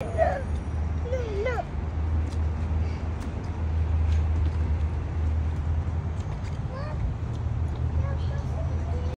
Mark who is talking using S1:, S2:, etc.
S1: Yeah.